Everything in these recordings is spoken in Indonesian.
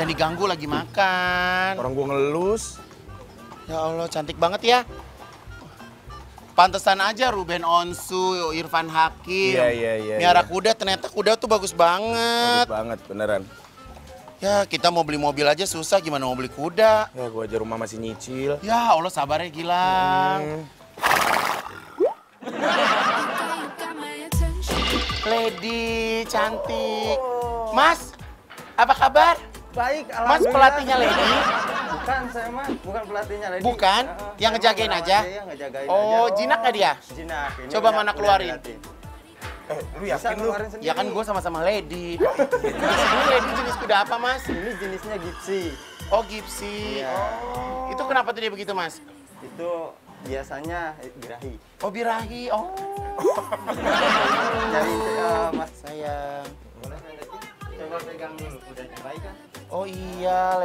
Jangan diganggu lagi makan. Orang gua ngelus. Ya Allah, cantik banget ya. Pantesan aja Ruben Onsu, Irfan Hakim. Iya, iya, iya, Miara iya. kuda, ternyata kuda tuh bagus banget. Bagus banget, beneran. Ya, kita mau beli mobil aja susah, gimana mau beli kuda? Ya gua aja rumah masih nyicil. Ya Allah, sabar ya Gilang. Hmm. Lady, cantik. Mas, apa kabar? Baik, Mas pelatihnya Lady? Bukan, saya mah bukan pelatihnya Lady. Bukan? Heeh, Yang ngejagain aja? Iya, ngejagain Oh, aja. jinak nggak dia? Jinak. Ini Coba mana keluarin? Eh, lu yakin lu? Ya kan gue sama-sama Lady. Ini Lady jenis kuda apa, Mas? Ini jenisnya gipsy. Oh, Gipsy. Iya. Oh. Itu kenapa tuh dia begitu, Mas? Itu biasanya birahi. Oh, birahi. Oh.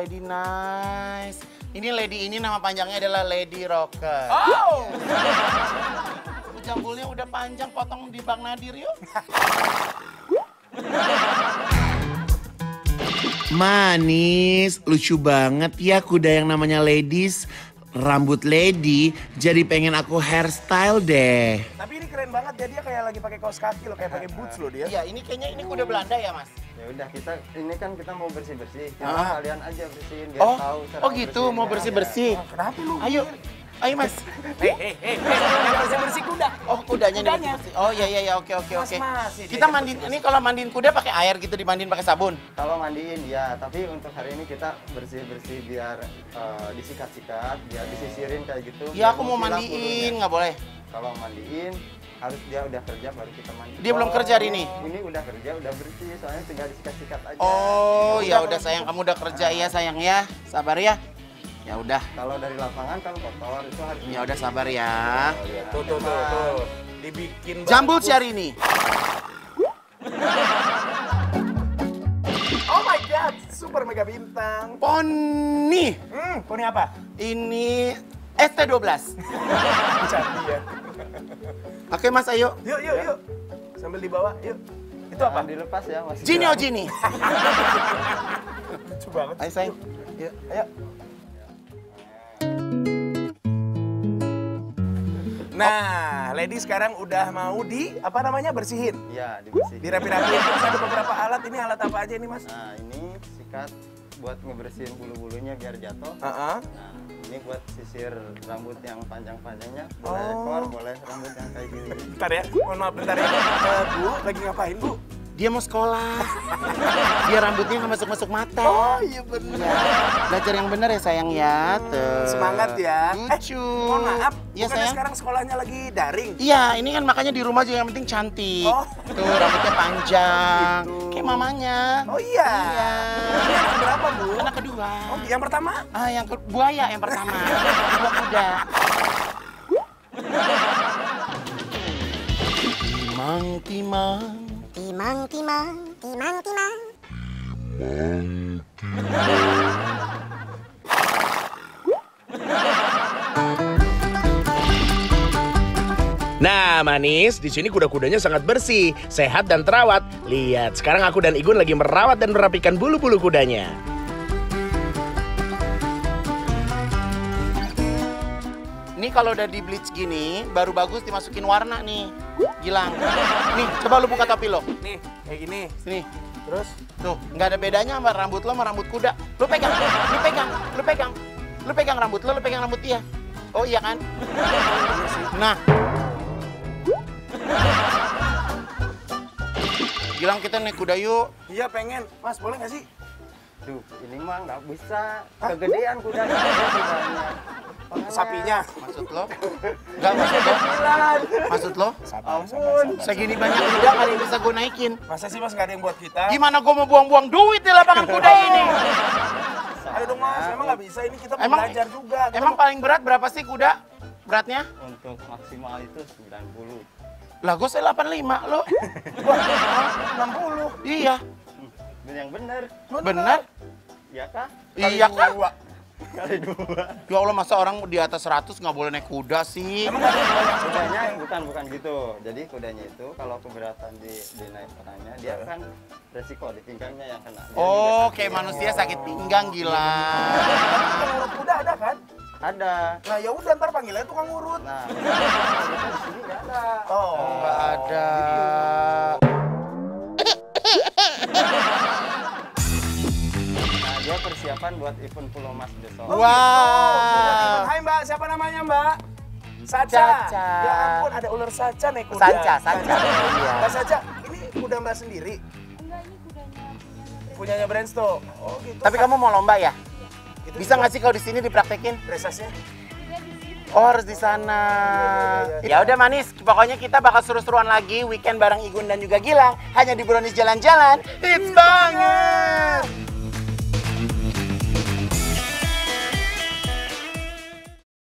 Lady Nice. Ini Lady ini nama panjangnya adalah Lady Rocker. Oh! Jambulnya udah panjang, potong di Bang Nadir yuk. Manis, lucu banget ya kuda yang namanya Ladies. Rambut lady, jadi pengen aku hairstyle deh. Tapi ini keren banget ya, dia kayak lagi pakai kaos kaki loh, kayak pakai boots loh dia. Iya, ini kayaknya ini kuda Belanda ya, Mas? Ya udah kita ini kan kita mau bersih-bersih. Kita Ah. kalian aja bersihin biar Oh, tahu cara oh gitu, mau bersihinnya. bersih-bersih. Kenapa lu? Ayo, ayo Mas. Hei, yang bersih-bersih kuda. Oh kudanya nih Kudanya. bersih. Oh iya iya iya oke oke oke. Kita dia mandiin ini kalau mandiin kuda pakai air gitu dimandiin pakai sabun. Kalau mandiin ya, tapi untuk hari ini kita bersih-bersih biar eh, disikat-sikat, biar disisirin kayak gitu. Iya biar aku mau mandiin nggak boleh. Kalau mandiin harus dia udah kerja baru kita mandi. Dia belum kerja hari ini? Ini udah kerja, udah bersih, soalnya tinggal disikat-sikat aja. Oh ya udah sayang kamu udah kerja ya sayang ya. Sabar ya. Ya udah. Kalau dari lapangan kan kotor, itu harus Ya udah sabar ya. Tuh, tuh, tuh, tuh. Dibikin Jambul si hari ini. Oh my god, super mega bintang. Poni. Hmm, poni apa? Ini ST12. Cantik ya. Oke Mas ayo. Yuk, yuk, yuk. Sambil dibawa, yuk. Itu apa? dilepas ya, Mas. Jini oh Jini. Lucu banget. Ayo sayang. Yuk, ayo. Nah, Lady sekarang udah mau di apa namanya bersihin, Iya, dibersihin. dirapi-rapiin. Terus ada beberapa alat. Ini alat apa aja nih, Mas? Nah, ini sikat buat ngebersihin bulu-bulunya biar jatuh. Heeh. Nah, ini buat sisir rambut yang panjang-panjangnya. Boleh Oh. ekor, boleh rambut yang kayak gini. Bentar ya, mohon maaf bentar ya. Eh, Bu, lagi ngapain, Bu? Dia mau sekolah. Dia rambutnya nggak masuk-masuk mata. Oh, iya bener. Belajar yang benar ya sayang ya. Tuh. Semangat ya. Lucu. Eh, mohon maaf, Iya sayang. sekarang sekolahnya lagi daring? Iya, ini kan makanya di rumah juga yang penting cantik. Oh. Tuh rambutnya panjang. Gitu. Kayak mamanya. Oh iya. Iya. Ini anak berapa, Bu? Anak kedua. Oh, yang pertama? Ah, yang ke- buaya yang pertama. Dua kuda. Timang, timang. Timang, timang, timang, timang. Nah, manis, di sini kuda-kudanya sangat bersih, sehat dan terawat. Lihat, sekarang aku dan Igun lagi merawat dan merapikan bulu-bulu kudanya. Ini kalau udah di bleach gini, baru bagus dimasukin warna nih. Gilang. Nih, coba lu buka topi lo. Nih, kayak gini. Sini. Terus? Tuh, nggak ada bedanya sama rambut lo sama rambut kuda. Lu pegang, lu pegang, lu pegang. Lu pegang rambut lo, lu pegang rambut dia. Oh iya kan? Nah. Gilang kita naik kuda yuk. Iya pengen. Mas, boleh nggak sih? Duh, ini mah nggak bisa. Kegedean kudanya. Makanya- Sapinya. Maksud lo? Enggak maksud lo? Maksud lo? Ampun. Segini banyak kuda nggak ada yang bisa gue naikin. Masa sih Mas nggak ada yang buat kita? Gimana gue mau buang-buang duit di lapangan kuda ini? Ayo dong Mas, emang nggak bisa. Ini kita Emang- belajar juga. Kita Emang paling berat berapa sih kuda? Beratnya? Untuk maksimal itu 90. Lah gue saya 85 lo. Wah, 60. Iya. Dan yang benar, Benar? Ya kah? Iya kan? Dua. kali dua. Ya Allah masa orang di atas 100 nggak boleh naik kuda sih? Kudanya bukan bukan gitu. Jadi kudanya itu kalau keberatan di di naik orangnya dia kan resiko di pinggangnya yang kena. Dia Oh, sakit. kayak manusia sakit pinggang gila. Urut kuda ada kan? Ada. Nah ya udah ntar panggil aja tukang urut. Nah, di sini nggak ada. Oh, Nggak ada. Nah, persiapan buat event Pulau Mas besok. Wah. Hai Mbak, siapa namanya Mbak? Saca. Caca. Ya ampun, ada ular Saca naik kuda. Sanca, Sanca. Iya. Mbak Saca, ini kuda Mbak sendiri? Enggak, ini kudanya punyanya Punyanya Brandsto. Oh gitu. Tapi kamu mau lomba ya? Itu Bisa nggak sih kalau di sini dipraktekin? Presasnya? Oh harus di sana. Ya udah manis, pokoknya kita bakal seru-seruan lagi weekend bareng Igun dan juga Gilang hanya di Brownies jalan-jalan. Hits banget.